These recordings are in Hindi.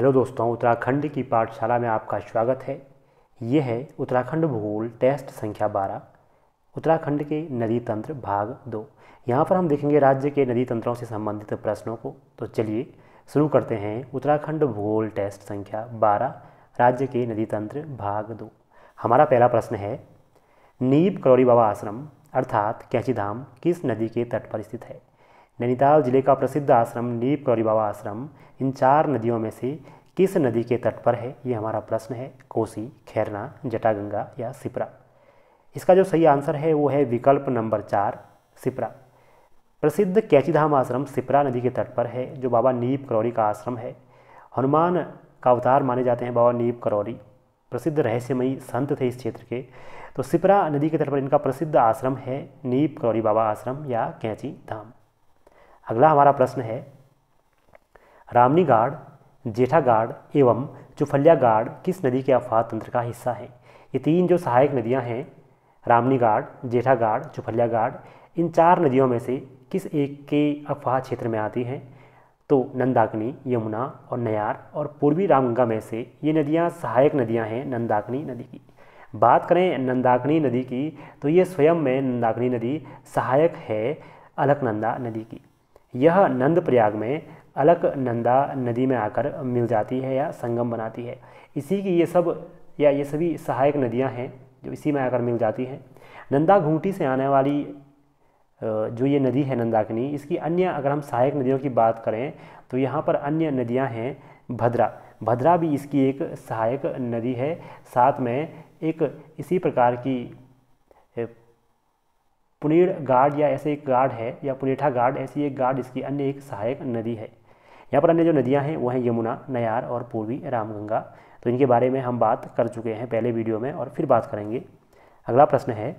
हेलो दोस्तों, उत्तराखंड की पाठशाला में आपका स्वागत है। ये है उत्तराखंड भूगोल टेस्ट संख्या 12 उत्तराखंड के नदी तंत्र भाग दो। यहाँ पर हम देखेंगे राज्य के नदी तंत्रों से संबंधित प्रश्नों को। तो चलिए शुरू करते हैं उत्तराखंड भूगोल टेस्ट संख्या 12 राज्य के नदी तंत्र भाग दो। हमारा पहला प्रश्न है, नीब करौरी बाबा आश्रम, अर्थात कैचीधाम, किस नदी के तट पर स्थित है? नैनीताल ज़िले का प्रसिद्ध आश्रम, नीप कौरी बाबा आश्रम, इन चार नदियों में से किस नदी के तट पर है? ये हमारा प्रश्न है। कोसी, खैरना, जटागंगा या सिपरा। इसका जो सही आंसर है, वो है विकल्प नंबर चार, सिपरा। प्रसिद्ध कैचीधाम आश्रम सिपरा नदी के तट पर है, जो बाबा नीप करौरी का आश्रम है। हनुमान का अवतार माने जाते हैं बाबा नीप करौरी प्रसिद्ध रहस्यमयी संत थे इस क्षेत्र के। तो सिपरा नदी के तट पर इनका प्रसिद्ध आश्रम है नीप करौरी बाबा आश्रम या कैची धाम। अगला हमारा प्रश्न है रामनी गाड़ जेठा गाड़ एवं चुफलिया गाड़ किस नदी के अफवाह तंत्र का हिस्सा है? ये तीन जो सहायक नदियाँ हैं रामनी गाड़ जेठा गाड़ चुफलिया गाड़ इन चार नदियों में से किस एक के अफवाह क्षेत्र में आती हैं? तो नंदाकनी, यमुना और नयार और पूर्वी रामगंगा में से ये नदियाँ सहायक नदियाँ हैं नंदाकनी नदी की। बात करें नंदाकनी नदी की तो ये स्वयं में नंदाकनी नदी सहायक है अलकनंदा नदी की। यह नंद प्रयाग में अलक नंदा नदी में आकर मिल जाती है या संगम बनाती है। इसी की ये सब, या ये सभी सहायक नदियाँ हैं जो इसी में आकर मिल जाती हैं। नंदा घूंटी से आने वाली जो ये नदी है नंदाकिनी, इसकी अन्य अगर हम सहायक नदियों की बात करें तो यहाँ पर अन्य नदियाँ हैं भद्रा। भद्रा भी इसकी एक सहायक नदी है। साथ में एक इसी प्रकार की पुनेड़ गार्ड या ऐसे एक गार्ड है, या पुनेठा गार्ड, ऐसी एक गार्ड इसकी अन्य एक सहायक नदी है। यहाँ पर अन्य जो नदियाँ हैं, वो हैं यमुना, नयार और पूर्वी रामगंगा। तो इनके बारे में हम बात कर चुके हैं पहले वीडियो में और फिर बात करेंगे। अगला प्रश्न है,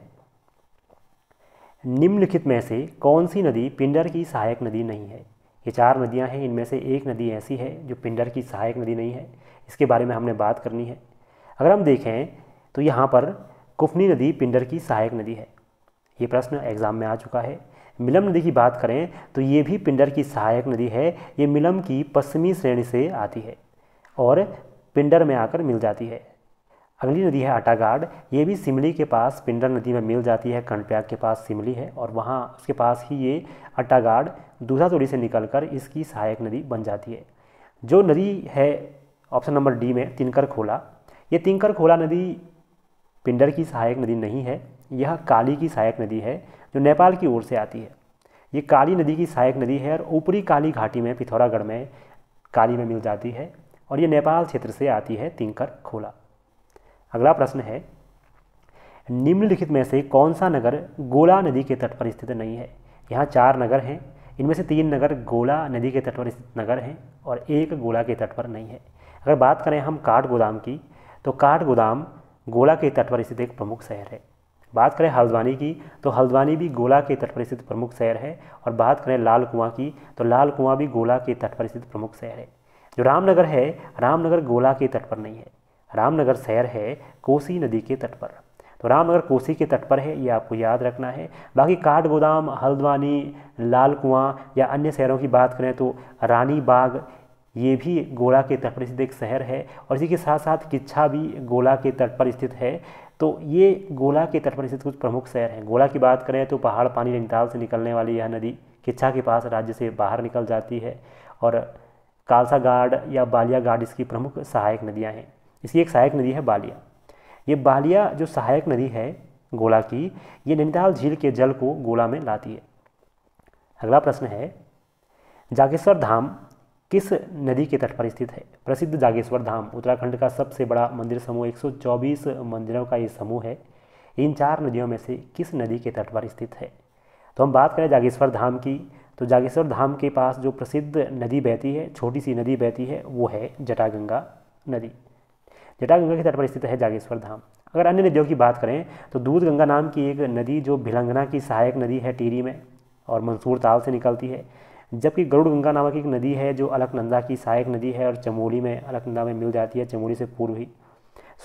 निम्नलिखित में से कौन सी नदी पिंडर की सहायक नदी नहीं है? ये चार नदियाँ हैं, इनमें से एक नदी ऐसी है जो पिंडर की सहायक नदी नहीं है। इसके बारे में हमने बात करनी है। अगर हम देखें तो यहाँ पर कुफनी नदी पिंडर की सहायक नदी है। ये प्रश्न एग्ज़ाम में आ चुका है। मिलम नदी की बात करें तो ये भी पिंडर की सहायक नदी है। ये मिलम की पश्चिमी श्रेणी से आती है और पिंडर में आकर मिल जाती है। अगली नदी है अटागाड़ ये भी सिमली के पास पिंडर नदी में मिल जाती है। कणप्याग के पास सिमली है और वहाँ उसके पास ही ये अटागाड़ दूसरा तोड़ी से निकलकर इसकी सहायक नदी बन जाती है। जो नदी है ऑप्शन नंबर डी में तिनकर खोला ये तिनकर खोला नदी पिंडर की सहायक नदी नहीं है। यह काली की सहायक नदी है, जो नेपाल की ओर से आती है। ये काली नदी की सहायक नदी है और ऊपरी काली घाटी में, पिथौरागढ़ में काली में मिल जाती है और ये नेपाल क्षेत्र से आती है, तिंकर खोला। अगला प्रश्न है, निम्नलिखित में से कौन सा नगर गोला नदी के तट पर स्थित नहीं है? यहाँ चार नगर हैं, इनमें से तीन नगर गोला नदी के तट पर स्थित नगर हैं और एक गोला के तट पर नहीं है। अगर बात करें हम काठ गोदाम की तो काठ गोदाम गोला के तट पर स्थित एक प्रमुख शहर है। बात करें हल्द्वानी की तो हल्द्वानी भी गोला के तट पर स्थित प्रमुख शहर है, और बात करें लाल कुआँ की तो लाल कुआँ भी गोला के तट पर स्थित प्रमुख शहर है। जो रामनगर है, रामनगर गोला के तट पर नहीं है। रामनगर शहर है कोसी नदी के तट पर। तो रामनगर कोसी के तट पर है, ये आपको याद रखना है। बाकी काठ गोदाम हल्द्वानी, लाल कुआँ या अन्य शहरों की बात करें तो रानी बाग, ये भी गोला के तट पर स्थित एक शहर है, और इसी के साथ साथ किच्छा भी गोला के तट पर स्थित है। तो ये गोला के तट पर स्थित कुछ प्रमुख शहर हैं। गोला की बात करें तो पहाड़ पानी नैनीताल से निकलने वाली यह नदी किच्छा के पास राज्य से बाहर निकल जाती है और कालसा गार्ड या बालिया गार्ड इसकी प्रमुख सहायक नदियाँ हैं। इसकी एक सहायक नदी है बालिया। ये बालिया जो सहायक नदी है गोला की, ये नैनीताल झील के जल को गोला में लाती है। अगला प्रश्न है, जागेश्वर धाम किस नदी के तट पर स्थित है? प्रसिद्ध जागेश्वर धाम, उत्तराखंड का सबसे बड़ा मंदिर समूह 124 मंदिरों का ये समूह है। इन चार नदियों में से किस नदी के तट पर स्थित है? तो हम बात करें जागेश्वर धाम की। तो जागेश्वर धाम के पास जो प्रसिद्ध नदी बहती है छोटी सी नदी बहती है, वो है जटागंगा नदी। जटागंगा के तट पर स्थित है जागेश्वर धाम। अगर अन्य नदियों की बात करें तो दूध गंगा नाम की एक नदी जो भिलंगना की सहायक नदी है टीरी में, और मंसूर ताल से निकलती है। जबकि गरुड़ गंगा नामक एक नदी है जो अलकनंदा की सहायक नदी है और चमोली में अलकनंदा में मिल जाती है, चमोली से पूर्व ही।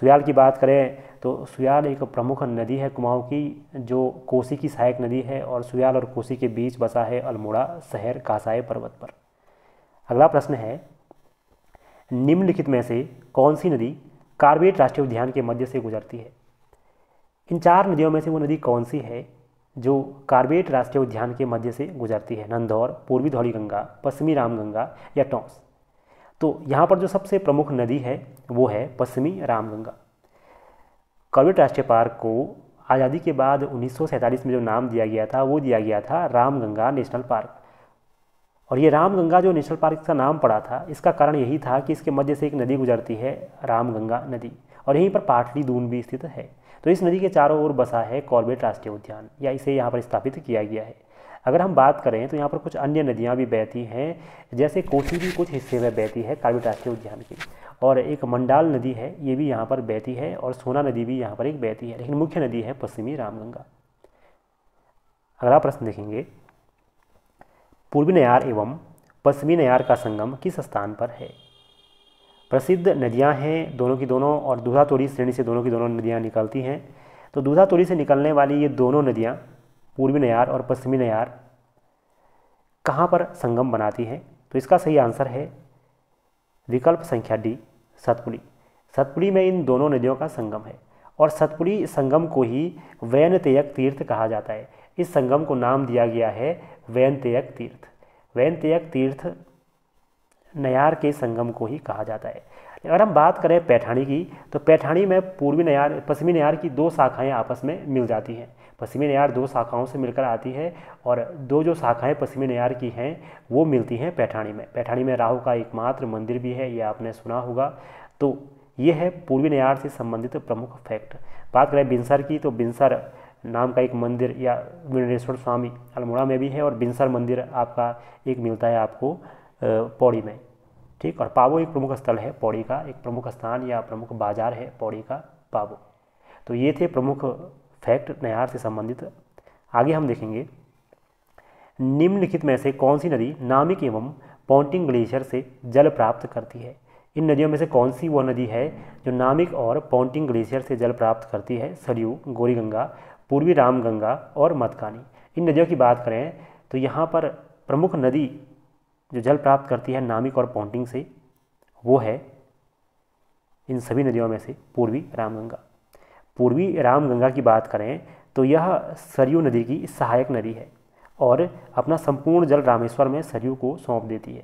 सुयाल की बात करें तो सुयाल एक प्रमुख नदी है कुमाऊँ की, जो कोसी की सहायक नदी है और सुयाल और कोसी के बीच बसा है अल्मोड़ा शहर कासाए पर्वत पर। अगला प्रश्न है, निम्नलिखित में से कौन सी नदी कार्बेट राष्ट्रीय उद्यान के मध्य से गुजरती है? इन चार नदियों में से वो नदी कौन सी है? जो कार्बेट राष्ट्रीय उद्यान के मध्य से गुजरती है, नंदौर, पूर्वी धौली गंगा पश्चिमी रामगंगा या टोंस। तो यहाँ पर जो सबसे प्रमुख नदी है, वो है पश्चिमी रामगंगा। कार्बेट राष्ट्रीय पार्क को आज़ादी के बाद उन्नीस सौ सैंतालीस में जो नाम दिया गया था, वो दिया गया था रामगंगा नेशनल पार्क। और ये रामगंगा जो नेशनल पार्क का नाम पड़ा था, इसका कारण यही था कि इसके मध्य से एक नदी गुजरती है, रामगंगा नदी। और यहीं पर पाटली दून भी स्थित है। तो इस नदी के चारों ओर बसा है कॉर्बेट राष्ट्रीय उद्यान। या इसे यहाँ पर स्थापित किया गया है। अगर हम बात करें तो यहाँ पर कुछ अन्य नदियाँ भी बहती हैं, जैसे कोसी भी कुछ हिस्से में बहती है कॉर्बेट राष्ट्रीय उद्यान की। और एक मंडाल नदी है, ये भी यहाँ पर बहती है और सोना नदी भी यहाँ पर एक बहती है, लेकिन मुख्य नदी है पश्चिमी रामगंगा। अगला प्रश्न देखेंगे। पूर्वी नयार एवं पश्चिमी नयार का संगम किस स्थान पर है? प्रसिद्ध नदियाँ हैं, दोनों की दोनों और दूधा तोड़ी श्रेणी से दोनों की दोनों नदियाँ निकलती हैं। तो दूधा तोड़ी से निकलने वाली ये दोनों नदियाँ, पूर्वी नयार और पश्चिमी नयार, कहाँ पर संगम बनाती हैं? तो इसका सही आंसर है विकल्प संख्या डी, सतपुड़ी। सतपुड़ी में इन दोनों नदियों का संगम है और सतपुड़ी संगम को ही वैन तेयक तीर्थ कहा जाता है। इस संगम को नाम दिया गया है वैन तेयक तीर्थ। वैन तेयक तीर्थ नयार के संगम को ही कहा जाता है। अगर हम बात करें पैठानी की तो पैठानी में पूर्वी नयार, पश्चिमी नयार की दो शाखाएँ आपस में मिल जाती हैं। पश्चिमी नयार दो शाखाओं से मिलकर आती है और दो जो शाखाएँ पश्चिमी नयार की हैं, वो मिलती हैं पैठानी में। पैठानी में राहु का एकमात्र मंदिर भी है, ये आपने सुना होगा। तो ये है पूर्वी नयार से संबंधित प्रमुख फैक्ट। बात करें बिनसर की तो बिनसर नाम का एक मंदिर या विनेश्वर स्वामी अल्मोड़ा में भी है और बिनसर मंदिर आपका एक मिलता है आपको पौड़ी में। ठीक, और पावो एक प्रमुख स्थल है, पौड़ी का एक प्रमुख स्थान या प्रमुख बाज़ार है पौड़ी का पावो तो ये थे प्रमुख फैक्ट नयार से संबंधित। आगे हम देखेंगे, निम्नलिखित में से कौन सी नदी नामिक एवं पॉन्टिंग ग्लेशियर से जल प्राप्त करती है? इन नदियों में से कौन सी वह नदी है जो नामिक और पॉन्टिंग ग्लेशियर से जल प्राप्त करती है? सरयू, गौरीगंगा, पूर्वी रामगंगा और मतकानी इन नदियों की बात करें तो यहाँ पर प्रमुख नदी जो जल प्राप्त करती है नामिक और पॉन्टिंग से, वो है इन सभी नदियों में से पूर्वी रामगंगा। पूर्वी रामगंगा की बात करें तो यह सरयू नदी की सहायक नदी है और अपना संपूर्ण जल रामेश्वर में सरयू को सौंप देती है।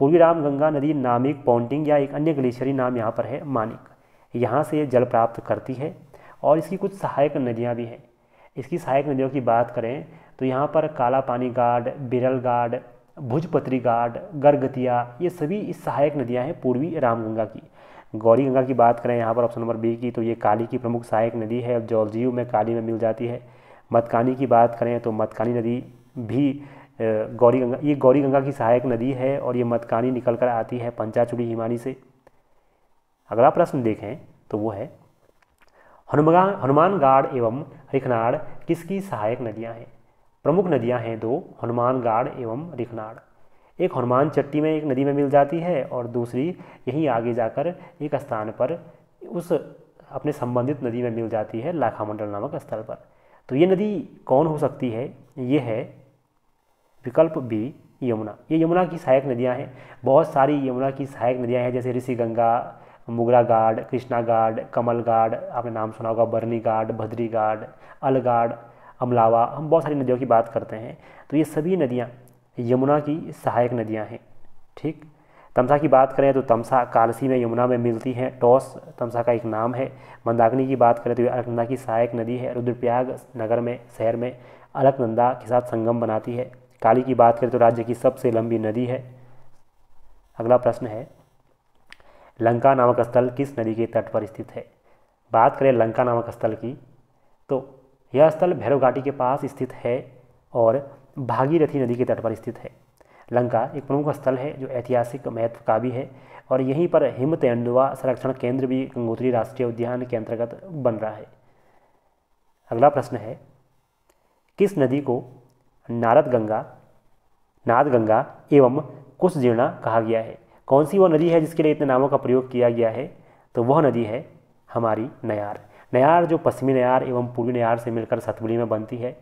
पूर्वी रामगंगा नदी नामिक पॉन्टिंग या एक अन्य ग्लेशियरी नाम यहाँ पर है मानिक। यहाँ से जल प्राप्त करती है और इसकी कुछ सहायक नदियाँ भी हैं। इसकी सहायक नदियों की बात करें तो यहाँ पर काला पानी गाड बिरल गाड भुजपत्री घाट, गरगतिया, ये सभी इस सहायक नदियाँ हैं पूर्वी रामगंगा की। गौरी गंगा की बात करें, यहाँ पर ऑप्शन नंबर बी की तो ये काली की प्रमुख सहायक नदी है। अब जौलजीव में काली में मिल जाती है। मतकानी की बात करें तो मतकानी नदी भी गौरी गंगा, ये गौरी गंगा की सहायक नदी है और ये मतकानी निकल कर आती है पंचाचुड़ी हिमानी से। अगला प्रश्न देखें तो वो है हनुमान हनुमानगढ़ एवं रिखनाड़ किसकी सहायक नदियाँ हैं? प्रमुख नदियाँ हैं दो हनुमानगाड़ एवं रिखनाड़। एक हनुमान चट्टी में एक नदी में मिल जाती है और दूसरी यहीं आगे जाकर एक स्थान पर उस अपने संबंधित नदी में मिल जाती है, लाखामंडल नामक स्थल पर। तो ये नदी कौन हो सकती है? ये है विकल्प बी, यमुना। ये यमुना की सहायक नदियाँ हैं। बहुत सारी यमुना की सहायक नदियाँ हैं, जैसे ऋषि गंगा मुगरा गाड कृष्णा गाड कमल गाड आपने नाम सुना होगा बर्नी गाड भद्री गाड अलगाड अमलावा हम बहुत सारी नदियों की बात करते हैं तो ये सभी नदियाँ यमुना की सहायक नदियाँ हैं, ठीक? तमसा की बात करें तो तमसा कालसी में यमुना में मिलती हैं, टॉस तमसा का एक नाम है। मंदाकिनी की बात करें तो ये अलकनंदा की सहायक नदी है, रुद्रप्रयाग नगर में, शहर में अलकनंदा के साथ संगम बनाती है। काली की बात करें तो राज्य की सबसे लंबी नदी है। अगला प्रश्न है, लंका नामक स्थल किस नदी के तट पर स्थित है? बात करें लंका नामक स्थल की तो यह स्थल भैरव घाटी के पास स्थित है और भागीरथी नदी के तट पर स्थित है। लंका एक प्रमुख स्थल है जो ऐतिहासिक महत्व का भी है और यहीं पर हिम तेंदुआ संरक्षण केंद्र भी गंगोत्री राष्ट्रीय उद्यान के अंतर्गत बन रहा है। अगला प्रश्न है, किस नदी को नारद गंगा, नाद गंगा एवं कुश जीर्णा कहा गया है? कौन सी वह नदी है जिसके लिए इतने नामों का प्रयोग किया गया है? तो वह नदी है हमारी नयार। नयार जो पश्चिमी नयार एवं पूर्वी नयार से मिलकर सतपुड़ी में बनती है,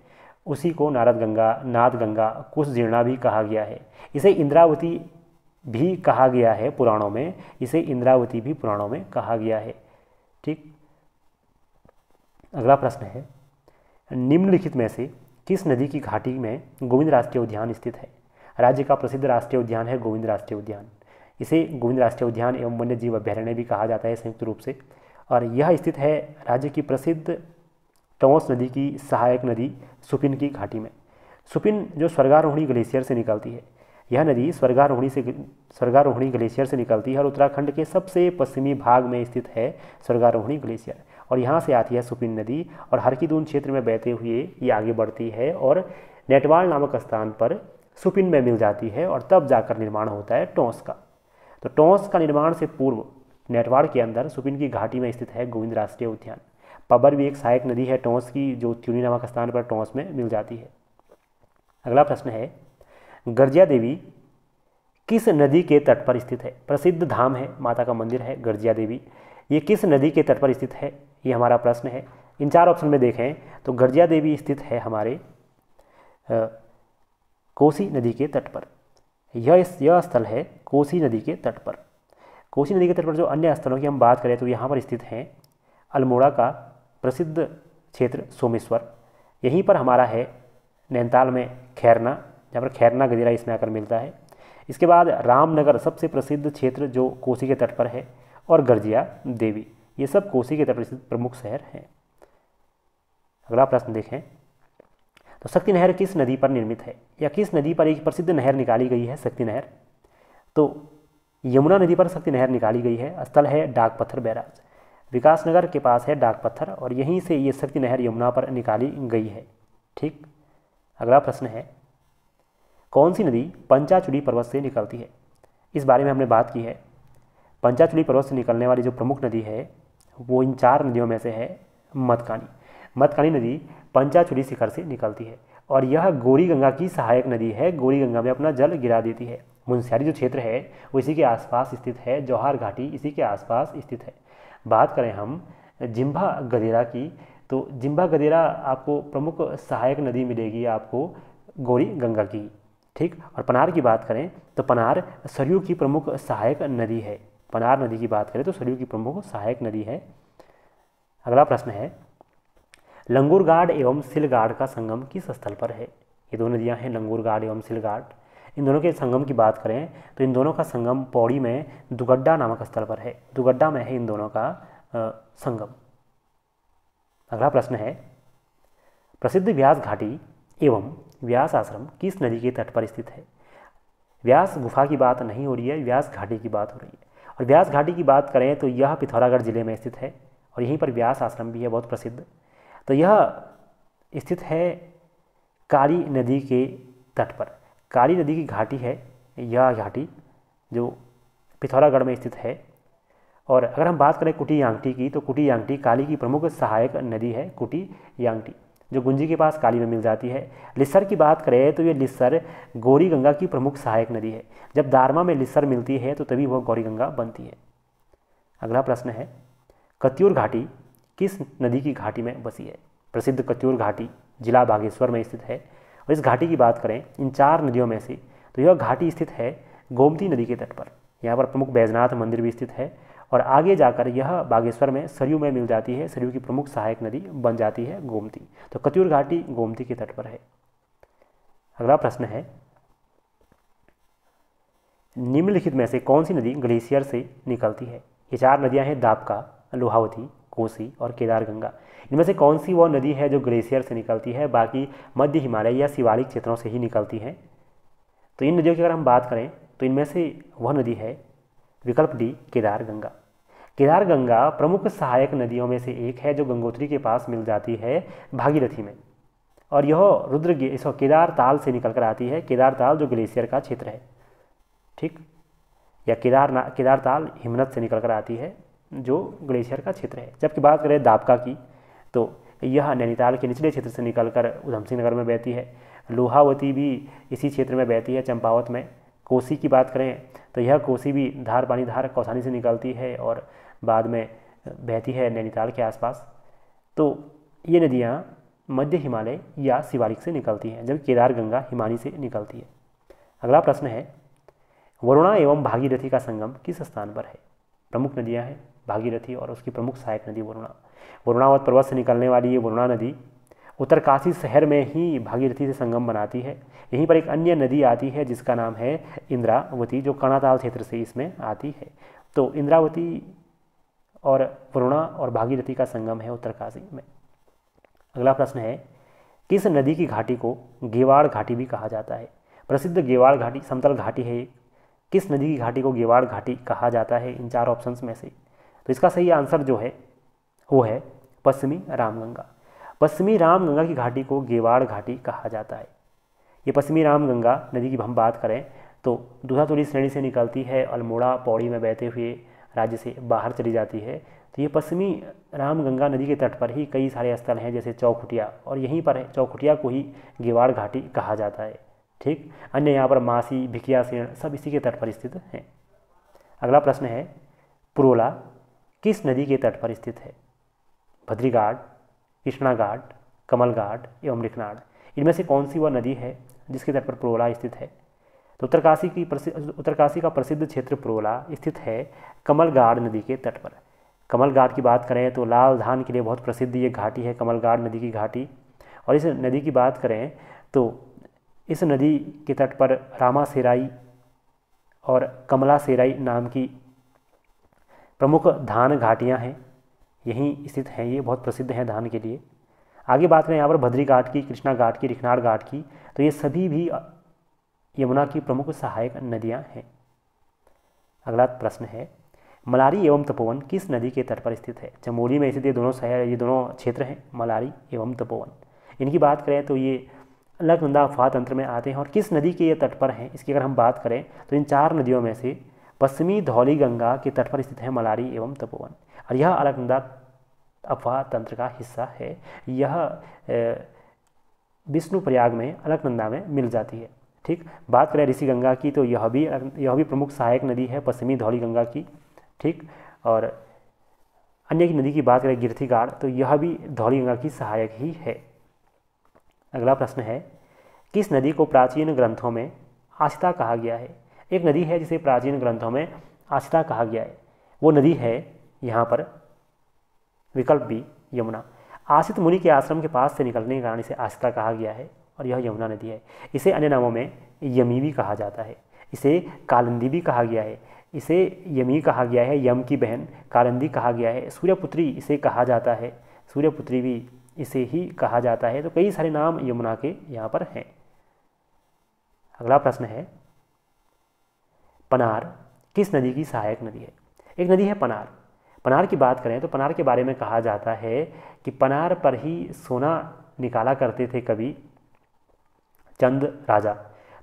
उसी को नारद गंगा, नाद गंगा, कुश जीर्णा भी कहा गया है। इसे इंद्रावती भी कहा गया है पुराणों में, इसे इंद्रावती भी पुराणों में कहा गया है। ठीक? अगला प्रश्न है, निम्नलिखित में से किस नदी की घाटी में गोविंद राष्ट्रीय उद्यान स्थित है? राज्य का प्रसिद्ध राष्ट्रीय उद्यान है गोविंद राष्ट्रीय उद्यान। इसे गोविंद राष्ट्रीय उद्यान एवं वन्य जीव अभ्यारण्य भी कहा जाता है संयुक्त रूप से। और यह स्थित है राज्य की प्रसिद्ध टोंस नदी की सहायक नदी सुपिन की घाटी में। सुपिन जो स्वर्गारोहणी ग्लेशियर से निकलती है, यह नदी स्वर्गारोहणी से स्वर्गारोहणी ग्लेशियर से निकलती है और उत्तराखंड के सबसे पश्चिमी भाग में स्थित है स्वर्गारोहणी ग्लेशियर। और यहाँ से आती है सुपिन नदी और हरकीदून क्षेत्र में बहते हुए ये आगे बढ़ती है और नेटवाल नामक स्थान पर सुपिन में मिल जाती है और तब जाकर निर्माण होता है टोंस का। तो टोंस का निर्माण से पूर्व नेटवाड़ के अंदर सुपिन की घाटी में स्थित है गोविंद राष्ट्रीय उद्यान। पबर भी एक सहायक नदी है टोंस की जो त्यूनी नामक स्थान पर टोंस में मिल जाती है। अगला प्रश्न है गर्जिया देवी किस नदी के तट पर स्थित है? प्रसिद्ध धाम है माता का मंदिर है गर्जिया देवी। ये किस नदी के तट पर स्थित है? ये हमारा प्रश्न है। इन चार ऑप्शन में देखें तो गर्जिया देवी स्थित है हमारे आ, कोसी नदी के तट पर। यह यह स्थल है कोसी नदी के तट पर। कोसी नदी के तट पर जो अन्य स्थलों की हम बात करें तो यहाँ पर स्थित हैं अल्मोड़ा का प्रसिद्ध क्षेत्र सोमेश्वर। यहीं पर हमारा है नैनीताल में खैरना, जहाँ पर खैरना गदेरा इसमें आकर मिलता है। इसके बाद रामनगर, सबसे प्रसिद्ध क्षेत्र जो कोसी के तट पर है, और गर्जिया देवी। ये सब कोसी के तट पर स्थित प्रमुख शहर हैं। अगला प्रश्न देखें। तो शक्ति नहर किस नदी पर निर्मित है, या किस नदी पर एक प्रसिद्ध नहर निकाली गई है, शक्ति नहर? तो यमुना नदी पर शक्ति नहर निकाली गई है। स्थल है डाक पत्थर बैराज। विकासनगर के पास है डाक पत्थर और यहीं से ये शक्ति नहर यमुना पर निकाली गई है। ठीक? अगला प्रश्न है, कौन सी नदी पंचाचुड़ी पर्वत से निकलती है? इस बारे में हमने बात की है। पंचाचुड़ी पर्वत से निकलने वाली जो प्रमुख नदी है, वो इन चार नदियों में से है मतकानी मतकानी नदी पंचाचुड़ी शिखर से निकलती है और यह गोरी गंगा की सहायक नदी है। गोरी गंगा में अपना जल गिरा देती है। मुंशियारी जो क्षेत्र है, वो इसी के आसपास स्थित है, जौहार घाटी इसी के आसपास स्थित है। बात करें हम जिम्भा गदेरा की तो जिम्भा गदेरा आपको प्रमुख सहायक नदी मिलेगी आपको गौरी गंगा की, ठीक? और पनार की बात करें तो पनार सरयू की प्रमुख सहायक नदी है। पनार नदी की बात करें तो सरयू की प्रमुख सहायक नदी है। अगला प्रश्न है, लंगूरगाड एवं सिलगाड का संगम किस स्थल पर है? ये दो नदियाँ हैं लंगूर लंगूरगाड एवं सिलगाड। इन दोनों के संगम की बात करें तो इन दोनों का संगम पौड़ी में दुगड्डा नामक स्थल पर है। दुगड्डा में है इन दोनों का संगम। अगला प्रश्न है, प्रसिद्ध व्यास घाटी एवं व्यास आश्रम किस नदी के तट पर स्थित है? व्यास गुफा की बात नहीं हो रही है, व्यास घाटी की बात हो रही है। और व्यास घाटी की बात करें तो यह पिथौरागढ़ ज़िले में स्थित है और यहीं पर व्यास आश्रम भी है, बहुत प्रसिद्ध। तो यह स्थित है काली नदी के तट पर। काली नदी की घाटी है, यह घाटी जो पिथौरागढ़ में स्थित है। और अगर हम बात करें कुटी यांगटी की तो कुटी यांगटी काली की प्रमुख सहायक नदी है कुटी यांगटी जो गुंजी के पास काली में मिल जाती है। लिस्सर की बात करें तो ये लिस्सर गौरी गंगा की प्रमुख सहायक नदी है। जब दारमा में लिस्सर मिलती है तो तभी वह गौरी गंगा बनती है। अगला प्रश्न है, कत्यूर घाटी किस नदी की घाटी में बसी है? प्रसिद्ध कत्यूर घाटी जिला बागेश्वर में स्थित है। इस घाटी की बात करें, इन चार नदियों में से तो यह घाटी स्थित है गोमती नदी के तट पर। यहाँ पर प्रमुख बैजनाथ मंदिर भी स्थित है और आगे जाकर यह बागेश्वर में सरयू में मिल जाती है, सरयू की प्रमुख सहायक नदी बन जाती है गोमती। तो कत्यूर घाटी गोमती के तट पर है। अगला प्रश्न है, निम्नलिखित में से कौन सी नदी ग्लेशियर से निकलती है? ये चार नदियाँ हैं दापका, लोहावती कोसी और केदारगंगा इनमें से कौन सी वो नदी है जो ग्लेशियर से निकलती है, बाकी मध्य हिमालय या शिवालिक क्षेत्रों से ही निकलती हैं? तो इन नदियों की अगर हम बात करें तो इनमें से वह नदी है विकल्प डी, केदार गंगा। केदार गंगा प्रमुख सहायक नदियों में से एक है जो गंगोत्री के पास मिल जाती है भागीरथी में। और यह रुद्र इस केदार ताल से निकल कर आती है, केदार ताल जो ग्लेशियर का क्षेत्र है। ठीक? या केदार केदार ताल हिमनत से निकल कर आती है। जो ग्लेशियर का क्षेत्र है। जबकि बात करें दापका की तो यह नैनीताल के निचले क्षेत्र से निकलकर उधम सिंह नगर में बहती है। लोहावती भी इसी क्षेत्र में बहती है, चंपावत में। कोसी की बात करें तो यह कोसी भी धार पानी धार कौसानी से निकलती है और बाद में बहती है नैनीताल के आसपास। तो ये नदियाँ मध्य हिमालय या शिवालिक से निकलती हैं, जबकि केदार गंगा हिमानी से निकलती है। अगला प्रश्न है, वरुणा एवं भागीरथी का संगम किस स्थान पर है? प्रमुख नदियाँ हैं भागीरथी और उसकी प्रमुख सहायक नदी वरुणा। वरुणावत पर्वत से निकलने वाली ये वरुणा नदी उत्तरकाशी शहर में ही भागीरथी से संगम बनाती है। यहीं पर एक अन्य नदी आती है, जिसका नाम है इंद्रावती, जो कर्णाताल क्षेत्र से इसमें आती है। तो इंद्रावती और वरुणा और भागीरथी का संगम है उत्तरकाशी में। अगला प्रश्न है, किस नदी की घाटी को गेवाड़ घाटी भी कहा जाता है? प्रसिद्ध गेवाड़ घाटी, समतल घाटी है किस नदी की घाटी को गेवाड़ घाटी कहा जाता है? इन चार ऑप्शंस में से। तो इसका सही आंसर जो है, वो है पश्चिमी रामगंगा। पश्चिमी रामगंगा की घाटी को गेवाड़ घाटी कहा जाता है। ये पश्चिमी रामगंगा नदी की हम बात करें तो दूधातुली श्रेणी से निकलती है, अल्मोड़ा, पौड़ी में बहते हुए राज्य से बाहर चली जाती है। तो ये पश्चिमी रामगंगा नदी के तट पर ही कई सारे स्थल हैं, जैसे चौखुटिया, और यहीं पर है, चौखुटिया को ही गेवाड़ घाटी कहा जाता है। ठीक? अन्य यहाँ पर मासी, भिकिया सेण सब इसी के तट पर स्थित हैं। अगला प्रश्न है, पुरोला किस नदी के तट पर स्थित है? भद्रीघाट कृष्णा घाट कमल घाट एवं लिखनाड़। इनमें से कौन सी वह नदी है जिसके तट पर पुरोला स्थित है? तो उत्तरकाशी की प्रसिद्ध उत्तरकाशी का प्रसिद्ध क्षेत्र पुरोला स्थित है कमलगाड़ नदी के तट पर। कमलगाड़ की बात करें तो लाल धान के लिए बहुत प्रसिद्ध ये घाटी है कमलगाड़ नदी की घाटी। और इस नदी की बात करें तो इस नदी के तट पर रामा सेराई और कमला सेराई नाम की प्रमुख धान घाटियाँ हैं, यहीं स्थित हैं, ये बहुत प्रसिद्ध हैं धान के लिए। आगे बात करें यहाँ पर भद्री घाट की, कृष्णा घाट की रिखनाड़ घाट की तो ये सभी भी यमुना की प्रमुख सहायक नदियाँ हैं। अगला प्रश्न है, मलारी एवं तपोवन किस नदी के तट पर स्थित है? चमोली में स्थित ये दोनों शहर, ये दोनों क्षेत्र हैं, मलारी एवं तपोवन। इनकी बात करें तो ये अलकनंदा अफवाह तंत्र में आते हैं और किस नदी के ये तट पर हैं, इसकी अगर हम बात करें तो इन चार नदियों में से पश्चिमी धौली गंगा के तट पर स्थित है मलारी एवं तपोवन। और यह अलकनंदा अफवाह तंत्र का हिस्सा है। यह विष्णु प्रयाग में अलकनंदा में मिल जाती है। ठीक? बात करें ऋषि गंगा की तो यह भी यह भी प्रमुख सहायक नदी है पश्चिमी धौली गंगा की। ठीक? और अन्य की नदी की बात करें गिरथी गाड़ तो यह भी धौली गंगा की सहायक ही है। अगला प्रश्न है, किस नदी को प्राचीन ग्रंथों में आस्था कहा गया है? एक नदी है जिसे प्राचीन ग्रंथों में आस्था कहा गया है। वो नदी है यहाँ पर विकल्प बी, यमुना। आशित मुनि के आश्रम के पास से निकलने के कारण इसे आस्था कहा गया है और यह यमुना नदी है। इसे अन्य नामों में यमी भी कहा जाता है। इसे कालंदी भी कहा गया है। इसे यमी कहा गया है, यम की बहन कालंदी कहा गया है। सूर्यपुत्री इसे कहा जाता है। सूर्यपुत्री भी इसे ही कहा जाता है। तो कई सारे नाम यमुना के यहाँ पर हैं। अगला प्रश्न है पनार। किस नदी की सहायक नदी है? एक नदी है पनार। पनार की बात करें तो पनार के बारे में कहा जाता है कि पनार पर ही सोना निकाला करते थे कभी चंद राजा।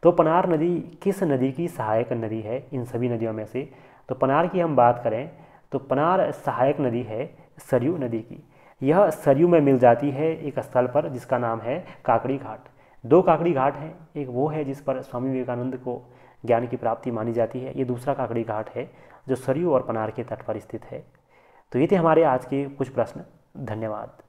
तो पनार नदी किस नदी की सहायक नदी है? इन सभी नदियों में से। तो पनार की हम बात करें तो पनार सहायक नदी है सरयू नदी की। यह सरयू में मिल जाती है एक स्थल पर जिसका नाम है काकड़ी घाट। दो काकड़ी घाट हैं। एक वो है जिस पर स्वामी विवेकानंद को ज्ञान की प्राप्ति मानी जाती है। ये दूसरा काकड़ी घाट है, जो सरयू और पनार के तट पर स्थित है। तो ये थे हमारे आज के कुछ प्रश्न। धन्यवाद।